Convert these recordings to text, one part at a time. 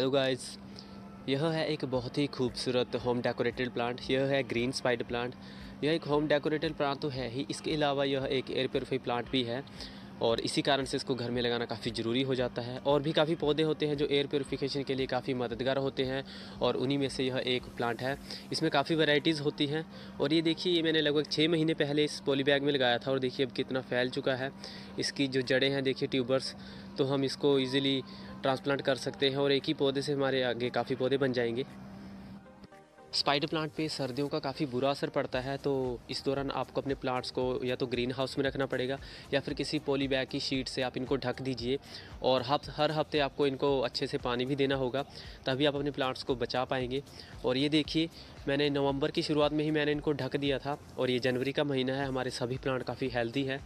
Hello guys यह है एक बहुत ही खूबसूरत होम डेकोरेटेड प्लांट यह है ग्रीन स्पाइड प्लांट यह एक होम डेकोरेटेड प्लांट तो है ही. इसके अलावा यह एक एयर प्योरीफाई प्लांट भी है। और इसी कारण से इसको घर में लगाना काफ़ी ज़रूरी हो जाता है। और भी काफ़ी पौधे होते हैं जो एयर प्योरीफिकेशन के लिए काफ़ी मददगार होते हैं और उन्हीं में से यह एक प्लांट है। इसमें काफ़ी वैरायटीज़ होती हैं और ये देखिए, ये मैंने लगभग छः महीने पहले इस पॉली बैग में लगाया था और देखिए अब कितना फैल चुका है। इसकी जो जड़ें हैं, देखिए ट्यूबर्स तो हम इसको ईज़िली ट्रांसप्लांट कर सकते हैं और एक ही पौधे से हमारे आगे काफ़ी पौधे बन जाएँगे। स्पाइडर प्लांट पे सर्दियों का काफ़ी बुरा असर पड़ता है तो इस दौरान आपको अपने प्लांट्स को या तो ग्रीन हाउस में रखना पड़ेगा, या फिर किसी पॉली बैग की शीट से आप इनको ढक दीजिए, और हफ, हर हफ़्ते आपको इनको अच्छे से पानी भी देना होगा, तभी आप अपने प्लांट्स को बचा पाएँगे। और ये देखिए, मैंने नवंबर की शुरुआत में ही मैंने इनको ढक दिया था, और ये जनवरी का महीना है, हमारे सभी प्लांट काफ़ी हेल्दी है।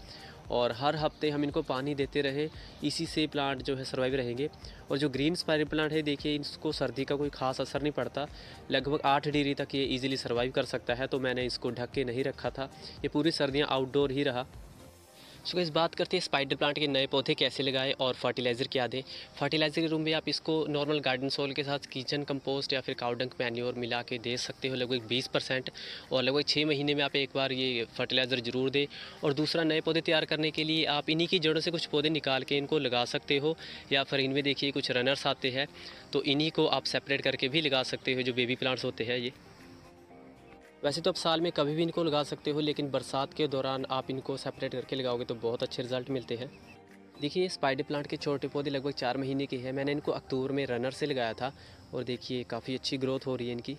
और हर हफ़्ते हम इनको पानी देते रहे, इसी से प्लांट जो है सर्वाइव रहेंगे। और जो ग्रीन स्पाइरल प्लांट है, देखिए, इसको सर्दी का कोई ख़ास असर नहीं पड़ता। लगभग आठ डिग्री तक ये इजीली सर्वाइव कर सकता है तो मैंने इसको ढक के नहीं रखा था। ये पूरी सर्दियाँ आउटडोर ही रहा। सो इस बात करते हैं स्पाइडर प्लांट के नए पौधे कैसे लगाएँ और फर्टिलाइज़र क्या दें। फर्टिलाइज़र के रूम में आप इसको नॉर्मल गार्डन सोल के साथ किचन कंपोस्ट या फिर काउडंक मैन्योर मिला के दे सकते हो लगभग 20 परसेंट और लगभग छः महीने में आप एक बार ये फर्टिलाइज़र ज़रूर दें। और दूसरा, नए पौधे तैयार करने के लिए आप इन्हीं की जड़ों से कुछ पौधे निकाल के इनको लगा सकते हो या फिर इनमें देखिए कुछ रनर्स आते हैं तो इन्हीं को आप सेपरेट करके भी लगा सकते हो जो बेबी प्लांट्स होते हैं ये। वैसे तो आप साल में कभी भी इनको लगा सकते हो, लेकिन बरसात के दौरान आप इनको सेपरेट करके लगाओगे तो बहुत अच्छे रिज़ल्ट मिलते हैं। देखिए स्पाइडर प्लांट के छोटे पौधे लगभग चार महीने के हैं। मैंने इनको अक्टूबर में रनर से लगाया था और देखिए, काफ़ी अच्छी ग्रोथ हो रही है इनकी।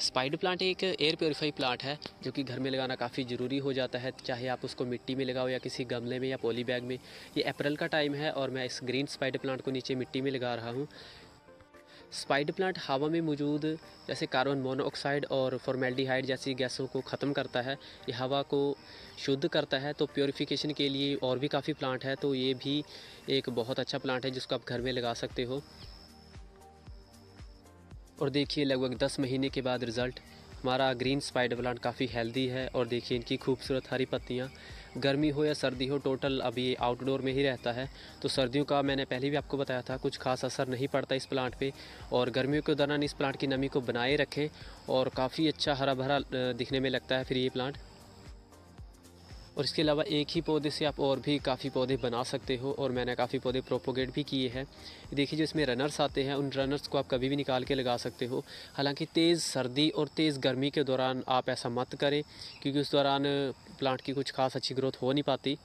स्पाइडर प्लांट एक एयर प्योरीफाई प्लांट है, जो कि घर में लगाना काफ़ी ज़रूरी हो जाता है। चाहे आप उसको मिट्टी में लगाओ या किसी गमले में या पॉली बैग में। ये अप्रैल का टाइम है और मैं इस ग्रीन स्पाइडर प्लांट को नीचे मिट्टी में लगा रहा हूँ। स्पाइडर प्लांट हवा में मौजूद, जैसे कार्बन मोनोऑक्साइड और फॉर्मेल्डिहाइड जैसी गैसों को ख़त्म करता है, ये हवा को शुद्ध करता है तो प्योरीफिकेशन के लिए और भी काफ़ी प्लांट है तो ये भी एक बहुत अच्छा प्लांट है जिसको आप घर में लगा सकते हो। और देखिए, लगभग दस महीने के बाद रिज़ल्ट। हमारा ग्रीन स्पाइडर प्लांट काफ़ी हेल्दी है और देखिए इनकी खूबसूरत हरी पत्तियाँ। गर्मी हो या सर्दी हो टोटल अभी आउटडोर में ही रहता है। तो सर्दियों का मैंने पहले भी आपको बताया था, कुछ खास असर नहीं पड़ता इस प्लांट पे। और गर्मियों के दौरान इस प्लांट की नमी को बनाए रखें और काफ़ी अच्छा हरा भरा दिखने में लगता है फिर ये प्लांट और इसके अलावा एक ही पौधे से आप और भी काफ़ी पौधे बना सकते हो और मैंने काफ़ी पौधे प्रोपोगेट भी किए हैं। देखिए, जो इसमें रनर्स आते हैं, उन रनर्स को आप कभी भी निकाल के लगा सकते हो। हालाँकि तेज़ सर्दी और तेज़ गर्मी के दौरान आप ऐसा मत करें, क्योंकि उस दौरान प्लांट की कुछ खास अच्छी ग्रोथ हो नहीं पाती।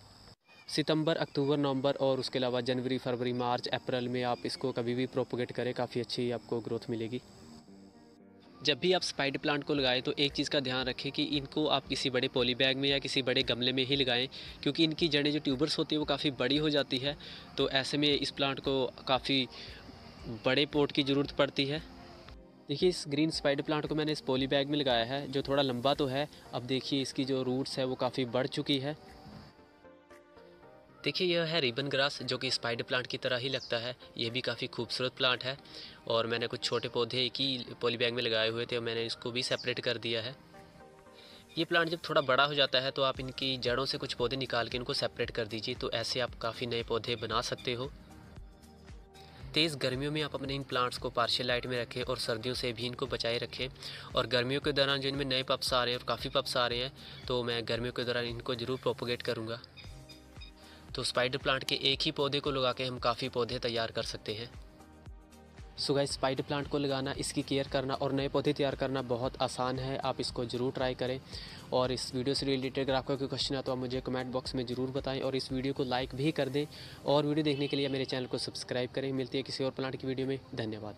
सितंबर, अक्टूबर, नवंबर और उसके अलावा जनवरी, फरवरी, मार्च, अप्रैल में आप इसको कभी भी प्रोपोगेट करें, काफ़ी अच्छी आपको ग्रोथ मिलेगी। जब भी आप स्पाइडर प्लांट को लगाएँ तो एक चीज़ का ध्यान रखें कि इनको आप किसी बड़े पॉली बैग में या किसी बड़े गमले में ही लगाएँ, क्योंकि इनकी जड़ें जो ट्यूबर्स होती है, वो काफ़ी बड़ी हो जाती है। तो ऐसे में इस प्लांट को काफ़ी बड़े पोट की ज़रूरत पड़ती है। देखिए, इस ग्रीन स्पाइडर प्लांट को मैंने इस पॉली बैग में लगाया है, जो थोड़ा लंबा तो है। अब देखिए, इसकी जो रूट्स है, वो काफ़ी बढ़ चुकी है। देखिए, यह है रिबन ग्रास, जो कि स्पाइडर प्लांट की तरह ही लगता है। यह भी काफ़ी खूबसूरत प्लांट है और मैंने कुछ छोटे पौधे एक ही पॉली बैग में लगाए हुए थे और मैंने इसको भी सेपरेट कर दिया है। ये प्लांट जब थोड़ा बड़ा हो जाता है तो आप इनकी जड़ों से कुछ पौधे निकाल के इनको सेपरेट कर दीजिए तो ऐसे आप काफ़ी नए पौधे बना सकते हो। तेज़ गर्मियों में आप अपने इन प्लांट्स को पार्शियल लाइट में रखें और सर्दियों से भी इनको बचाए रखें। और गर्मियों के दौरान जो इनमें नए पप्स आ रहे हैं और काफ़ी पप्स आ रहे हैं तो मैं गर्मियों के दौरान इनको ज़रूर प्रोपोगेट करूँगा। तो स्पाइडर प्लांट के एक ही पौधे को लगा के हम काफ़ी पौधे तैयार कर सकते हैं। सो गाइस स्पाइडर प्लांट को लगाना, इसकी केयर करना और नए पौधे तैयार करना बहुत आसान है। आप इसको ज़रूर ट्राई करें। और इस वीडियो से रिलेटेड अगर आपका कोई क्वेश्चन है तो आप मुझे कमेंट बॉक्स में ज़रूर बताएँ और इस वीडियो को लाइक भी कर दें। और वीडियो देखने के लिए मेरे चैनल को सब्सक्राइब करें। मिलती है किसी और प्लांट की वीडियो में। धन्यवाद।